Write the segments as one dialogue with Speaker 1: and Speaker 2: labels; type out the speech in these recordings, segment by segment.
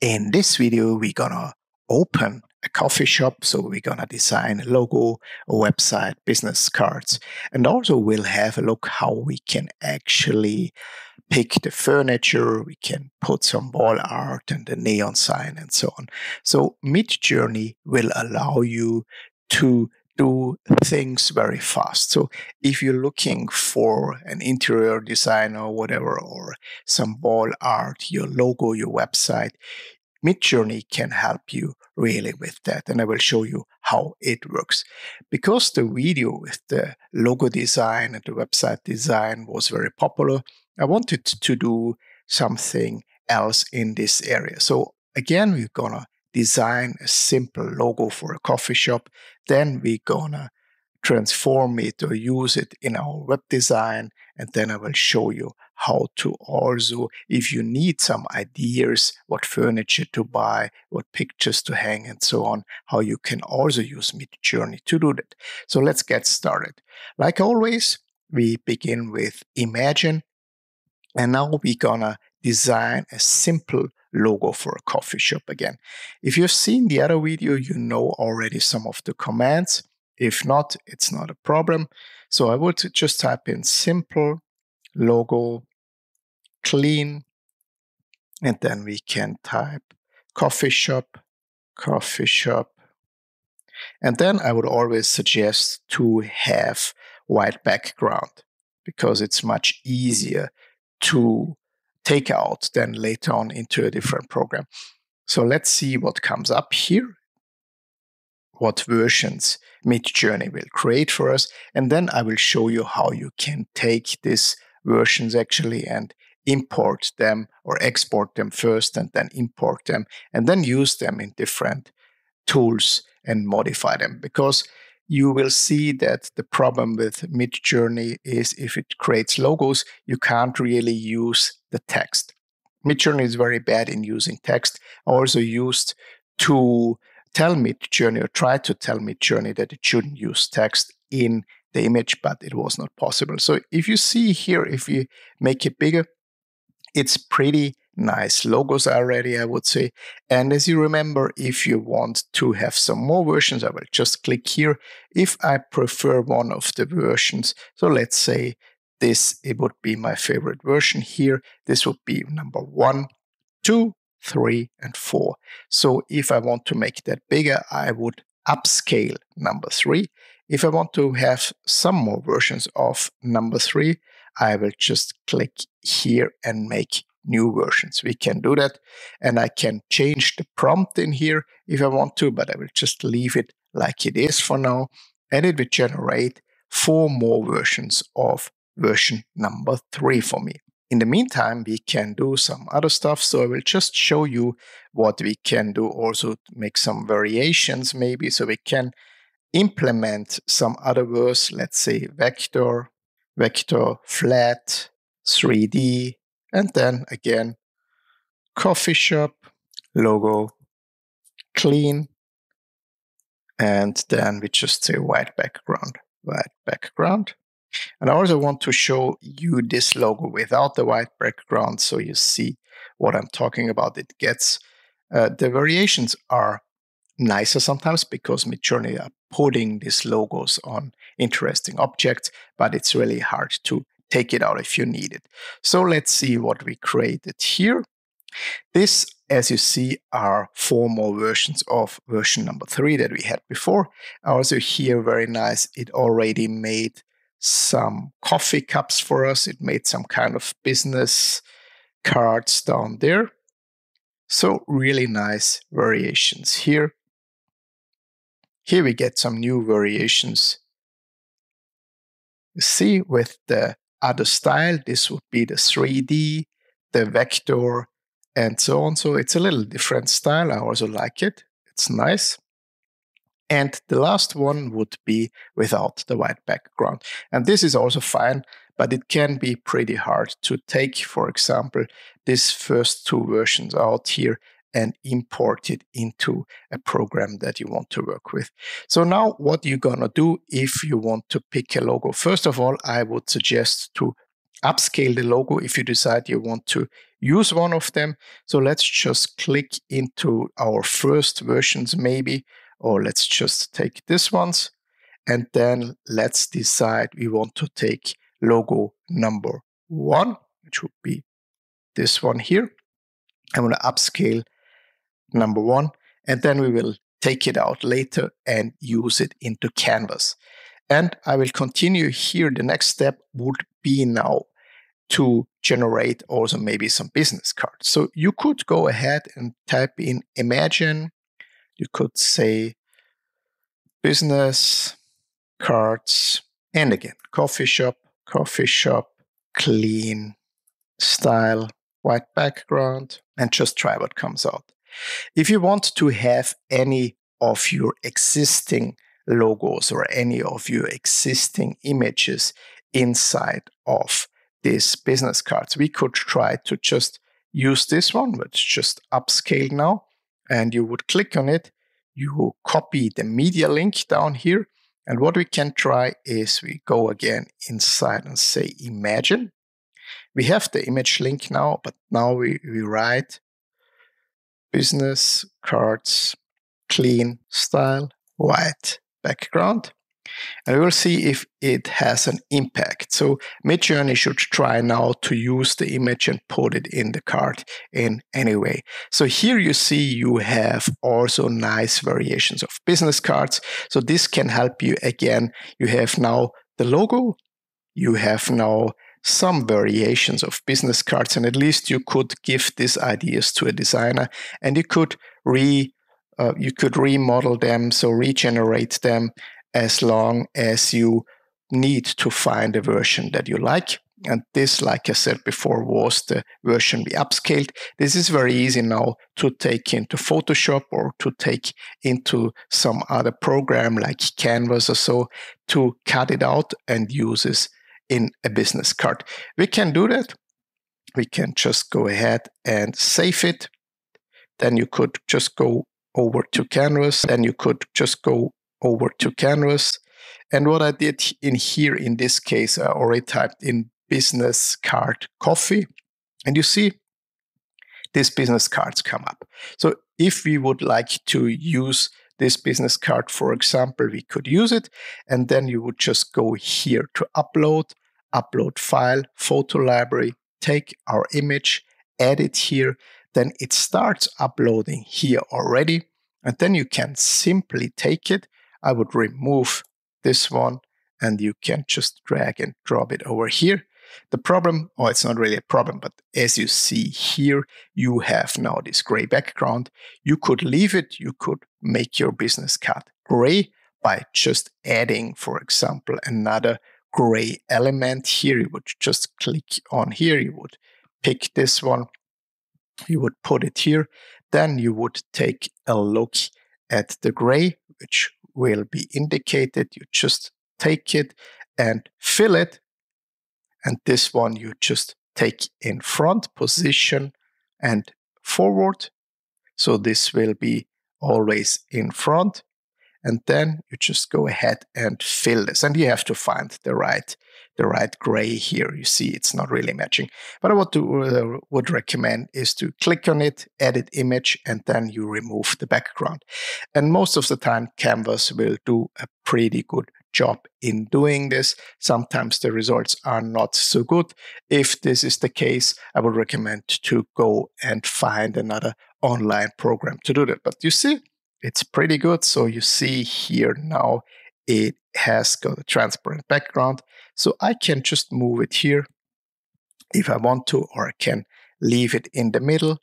Speaker 1: In this video, we're gonna open a coffee shop. So we're gonna design a logo, a website, business cards, and also we'll have a look how we can actually pick the furniture, we can put some wall art and the neon sign and so on. So Midjourney will allow you to do things very fast. So if you're looking for an interior design or whatever, or some wall art, your logo, your website, Midjourney can help you really with that. And I will show you how it works. Because the video with the logo design and the website design was very popular, I wanted to do something else in this area. So again, we're gonna design a simple logo for a coffee shop. Then we're gonna transform it or use it in our web design. And then I will show you how to also, if you need some ideas, what furniture to buy, what pictures to hang, and so on, how you can also use Midjourney to do that. So let's get started. Like always, we begin with Imagine. And now we're gonna design a simple logo for a coffee shop again. If you've seen the other video, you know already some of the commands. If not, it's not a problem. So I would just type in simple logo clean and then we can type coffee shop, coffee shop. And then I would always suggest to have white background because it's much easier to take out than later on into a different program. So let's see what comes up here what versions Midjourney will create for us. And then I will show you how you can take these versions actually and import them or export them first and then import them and then use them in different tools and modify them because you will see that the problem with Midjourney is if it creates logos, you can't really use the text. Midjourney is very bad in using text. I also used to tell Midjourney or try to tell Midjourney that it shouldn't use text in the image, but it was not possible. So if you see here, if you make it bigger, it's pretty nice logos already, I would say. And as you remember, if you want to have some more versions, I will just click here. If I prefer one of the versions, so let's say this, it would be my favorite version here. This would be number one, two, three, and four. So if I want to make that bigger, I would upscale number three. If I want to have some more versions of number three, I will just click here and make new versions. We can do that. And I can change the prompt in here if I want to, but I will just leave it like it is for now. And it will generate four more versions of version number three for me. In the meantime, we can do some other stuff. So I will just show you what we can do also make some variations maybe. So we can implement some other words, let's say vector, vector flat, 3D, and then again, coffee shop, logo, clean, and then we just say white background, white background. And I also want to show you this logo without the white background so you see what I'm talking about. It gets, uh, the variations are nicer sometimes because Midjourney are putting these logos on interesting objects, but it's really hard to take it out if you need it. So let's see what we created here. This, as you see, are four more versions of version number three that we had before. Also here, very nice, it already made some coffee cups for us. It made some kind of business cards down there. So really nice variations here. Here we get some new variations. You see with the other style, this would be the 3D, the vector, and so on. So it's a little different style. I also like it. It's nice. And the last one would be without the white background. And this is also fine, but it can be pretty hard to take, for example, these first two versions out here and import it into a program that you want to work with. So now what you're going to do if you want to pick a logo. First of all, I would suggest to upscale the logo if you decide you want to use one of them. So let's just click into our first versions maybe, or let's just take this ones. And then let's decide we want to take logo number one, which would be this one here. I'm going to upscale number one, and then we will take it out later and use it into Canvas. And I will continue here. The next step would be now to generate also maybe some business cards. So you could go ahead and type in imagine. You could say business cards and again coffee shop, coffee shop, clean style, white background, and just try what comes out. If you want to have any of your existing logos or any of your existing images inside of these business cards. We could try to just use this one, which just upscale now, and you would click on it. You copy the media link down here. And what we can try is we go again inside and say imagine. We have the image link now, but now we, we write business cards clean style white background and we'll see if it has an impact. So Midjourney should try now to use the image and put it in the card in any way. So here you see you have also nice variations of business cards. So this can help you again. You have now the logo, you have now some variations of business cards, and at least you could give these ideas to a designer and you could re uh, you could remodel them, so regenerate them as long as you need to find a version that you like. And this, like I said before, was the version we upscaled. This is very easy now to take into Photoshop or to take into some other program like Canvas or so to cut it out and use this in a business card. We can do that. We can just go ahead and save it. Then you could just go over to Canvas. Then you could just go over to Canvas. And what I did in here, in this case, I already typed in business card coffee. And you see these business cards come up. So if we would like to use this business card, for example, we could use it. And then you would just go here to upload, upload file, photo library, take our image, add it here. Then it starts uploading here already. And then you can simply take it I would remove this one and you can just drag and drop it over here. The problem, oh, it's not really a problem, but as you see here, you have now this gray background. You could leave it, you could make your business card gray by just adding, for example, another gray element here. You would just click on here, you would pick this one, you would put it here. Then you would take a look at the gray, which will be indicated. You just take it and fill it. And this one you just take in front position and forward. So this will be always in front. And then you just go ahead and fill this. And you have to find the right the right gray here. You see it's not really matching. But what I uh, would recommend is to click on it, edit image, and then you remove the background. And most of the time, Canvas will do a pretty good job in doing this. Sometimes the results are not so good. If this is the case, I would recommend to go and find another online program to do that. But you see, it's pretty good. So you see here now it has got a transparent background. So I can just move it here if I want to, or I can leave it in the middle.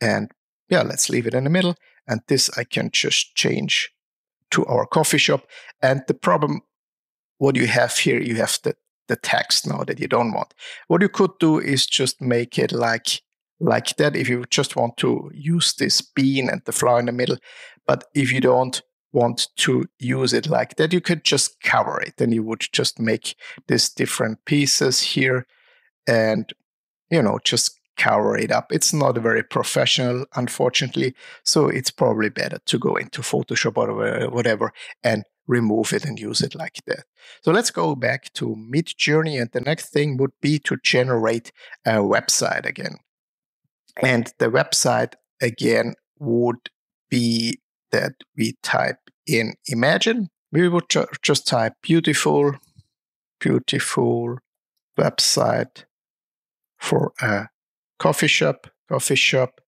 Speaker 1: And yeah, let's leave it in the middle. And this I can just change to our coffee shop. And the problem, what you have here, you have the, the text now that you don't want. What you could do is just make it like like that if you just want to use this bean and the flower in the middle. But if you don't want to use it like that, you could just cover it and you would just make these different pieces here and, you know, just cover it up. It's not very professional, unfortunately. So it's probably better to go into Photoshop or whatever and remove it and use it like that. So let's go back to Midjourney. And the next thing would be to generate a website again. And the website again would be that we type in Imagine. We would ju- just type beautiful, beautiful website for a coffee shop, coffee shop.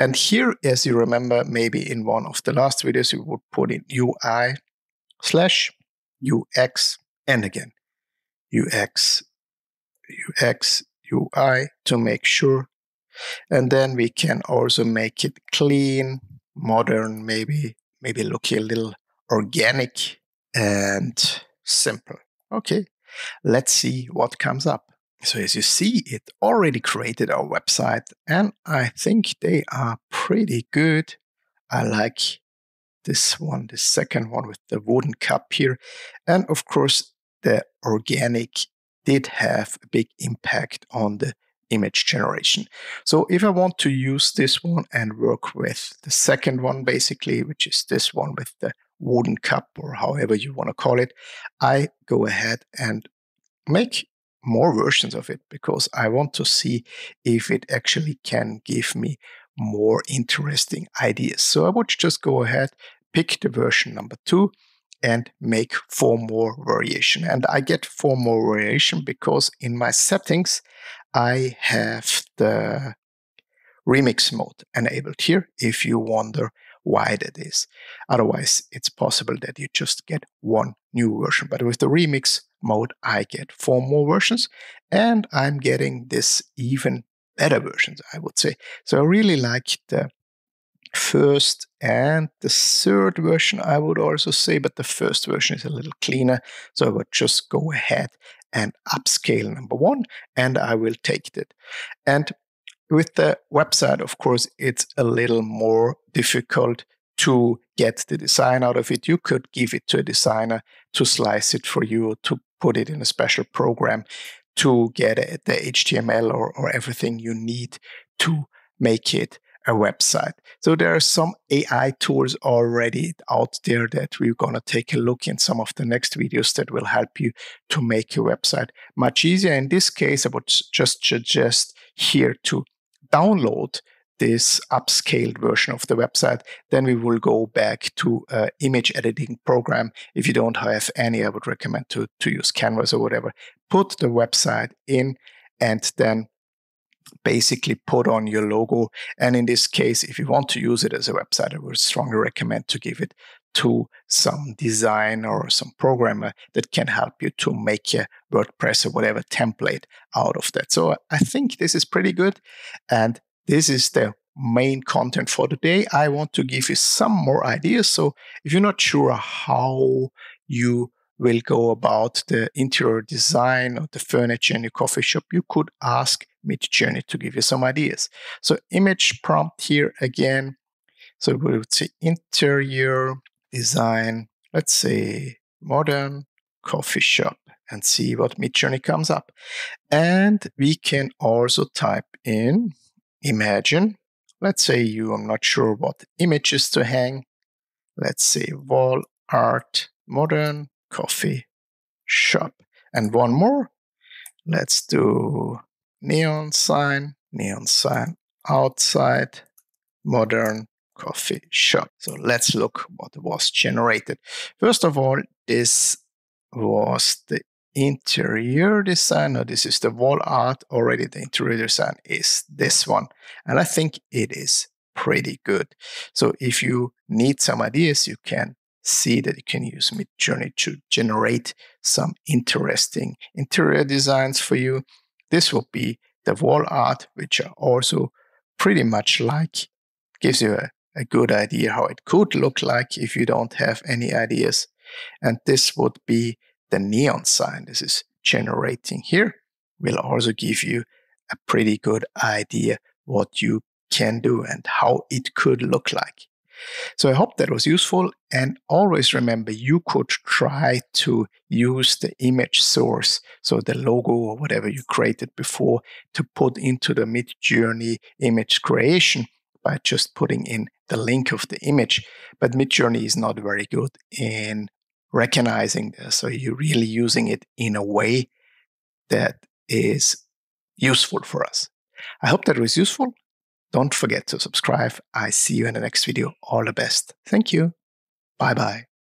Speaker 1: And here, as you remember, maybe in one of the last videos, we would put in UI slash UX and again UX, UX, UI to make sure. And then we can also make it clean, modern, maybe, maybe look a little organic and simple. Okay, let's see what comes up. So as you see, it already created our website and I think they are pretty good. I like this one, the second one with the wooden cup here. And of course, the organic did have a big impact on the image generation. So if I want to use this one and work with the second one, basically, which is this one with the wooden cup or however you want to call it, I go ahead and make more versions of it because I want to see if it actually can give me more interesting ideas. So I would just go ahead, pick the version number two, and make four more variation. And I get four more variation because in my settings, I have the remix mode enabled here if you wonder why that is. Otherwise, it's possible that you just get one new version. But with the remix mode, I get four more versions and I'm getting this even better versions, I would say. So I really like the first and the third version, I would also say, but the first version is a little cleaner. So I would just go ahead and upscale number one, and I will take it. And with the website, of course, it's a little more difficult to get the design out of it. You could give it to a designer to slice it for you, to put it in a special program, to get the HTML or, or everything you need to make it a website. So there are some AI tools already out there that we're going to take a look in some of the next videos that will help you to make your website much easier. In this case, I would just suggest here to download this upscaled version of the website, then we will go back to uh, image editing program. If you don't have any, I would recommend to, to use Canvas or whatever. Put the website in and then basically put on your logo. And in this case, if you want to use it as a website, I would strongly recommend to give it to some designer or some programmer that can help you to make a WordPress or whatever template out of that. So I think this is pretty good. And this is the main content for today. I want to give you some more ideas. So if you're not sure how you will go about the interior design of the furniture in your coffee shop, you could ask Midjourney to give you some ideas. So image prompt here again. So we would say interior design, let's say modern coffee shop and see what Midjourney comes up. And we can also type in imagine. Let's say you are not sure what images to hang. Let's say wall art, modern coffee shop. And one more. Let's do neon sign, neon sign outside, modern coffee shop. So let's look what was generated. First of all, this was the interior design. Now, this is the wall art. Already the interior design is this one. And I think it is pretty good. So if you need some ideas, you can see that you can use Midjourney to generate some interesting interior designs for you. This will be the wall art, which are also pretty much like, gives you a, a good idea how it could look like if you don't have any ideas. And this would be the neon sign. This is generating here. Will also give you a pretty good idea what you can do and how it could look like. So I hope that was useful. And always remember, you could try to use the image source, so the logo or whatever you created before, to put into the Midjourney image creation by just putting in the link of the image. But Midjourney is not very good in recognizing this. So you're really using it in a way that is useful for us. I hope that was useful. Don't forget to subscribe. I see you in the next video. All the best. Thank you. Bye bye.